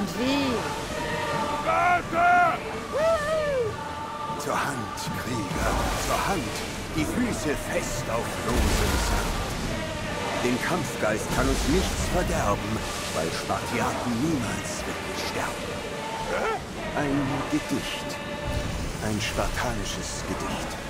Und wie? Zur Hand, Krieger, zur Hand. Die Füße fest auf losem Sand. Den Kampfgeist kann uns nichts verderben, weil Spartiaten niemals wirklich sterben. Ein Gedicht. Ein spartanisches Gedicht.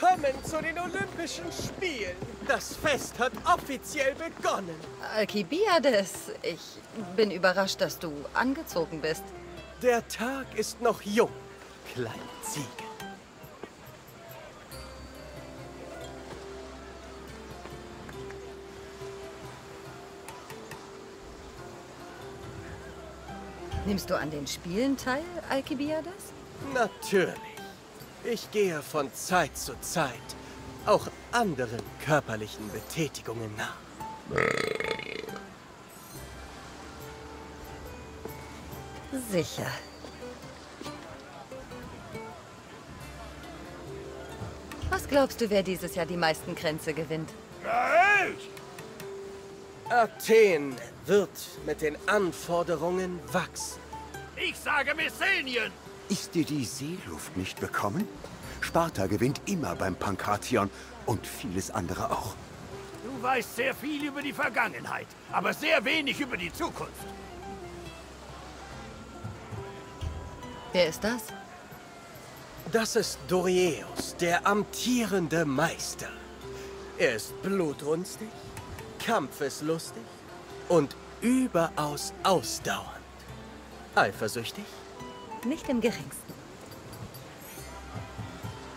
Willkommen zu den Olympischen Spielen. Das Fest hat offiziell begonnen. Alkibiades, ich bin überrascht, dass du angezogen bist. Der Tag ist noch jung, kleine Ziege. Nimmst du an den Spielen teil, Alkibiades? Natürlich. Ich gehe von Zeit zu Zeit auch anderen körperlichen Betätigungen nach. Sicher. Was glaubst du, wer dieses Jahr die meisten Kränze gewinnt? Athen wird mit den Anforderungen wachsen. Ich sage Messenien. Ist dir die Seeluft nicht bekommen? Sparta gewinnt immer beim Pankration und vieles andere auch. Du weißt sehr viel über die Vergangenheit, aber sehr wenig über die Zukunft. Wer ist das? Das ist Dorieus, der amtierende Meister. Er ist blutrünstig, kampfeslustig und überaus ausdauernd. Eifersüchtig? Nicht im geringsten.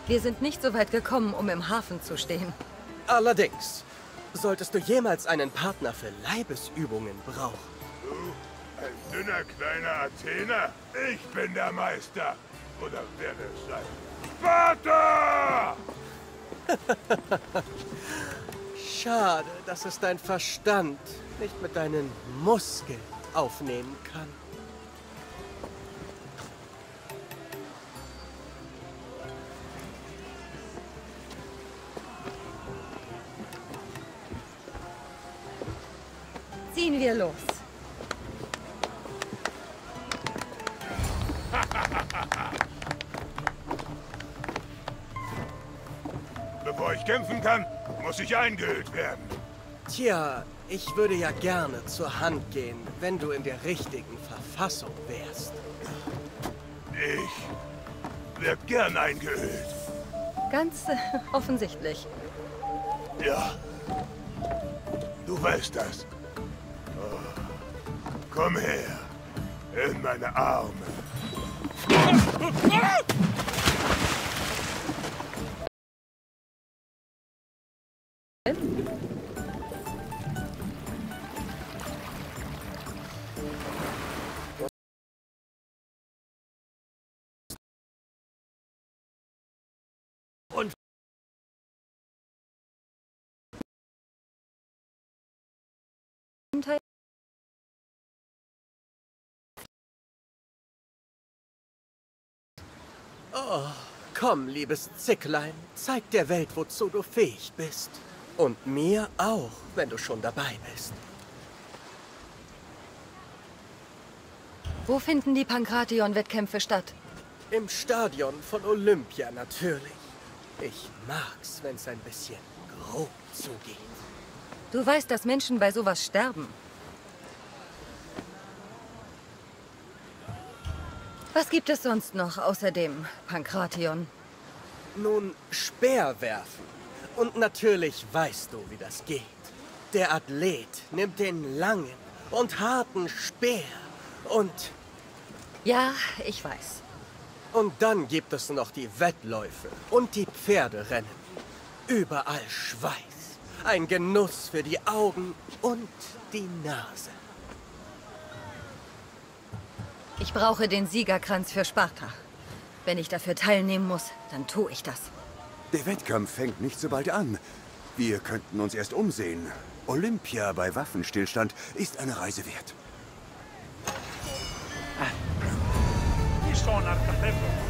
Wir sind nicht so weit gekommen, um im Hafen zu stehen. Allerdings, solltest du jemals einen Partner für Leibesübungen brauchen, Ein dünner kleiner Athener? Ich bin der Meister. Oder werde es sein? Sparta! Schade, dass es dein Verstand nicht mit deinen Muskeln aufnehmen kann. Ziehen wir los. Bevor ich kämpfen kann, muss ich eingehüllt werden. Tja, ich würde ja gerne zur Hand gehen, wenn du in der richtigen Verfassung wärst. Ich werde gern eingehüllt. Ganz äh, offensichtlich. Ja. Du weißt das. Komm her. In meine Arme. Komm, liebes Zicklein, zeig der Welt, wozu du fähig bist. Und mir auch, wenn du schon dabei bist. Wo finden die Pankration-Wettkämpfe statt? Im Stadion von Olympia natürlich. Ich mag's, wenn's ein bisschen grob zugeht. Du weißt, dass Menschen bei sowas sterben. Was gibt es sonst noch außer dem Pankration? Nun, Speer werfen. Und natürlich weißt du, wie das geht. Der Athlet nimmt den langen und harten Speer Und, Ja, ich weiß. und dann gibt es noch die Wettläufe und die Pferderennen. Überall Schweiß. Ein Genuss für die Augen und die Nase. Ich brauche den Siegerkranz für Sparta. Wenn ich dafür teilnehmen muss, dann tue ich das. Der Wettkampf fängt nicht so bald an. Wir könnten uns erst umsehen. Olympia bei Waffenstillstand ist eine Reise wert. Cappello?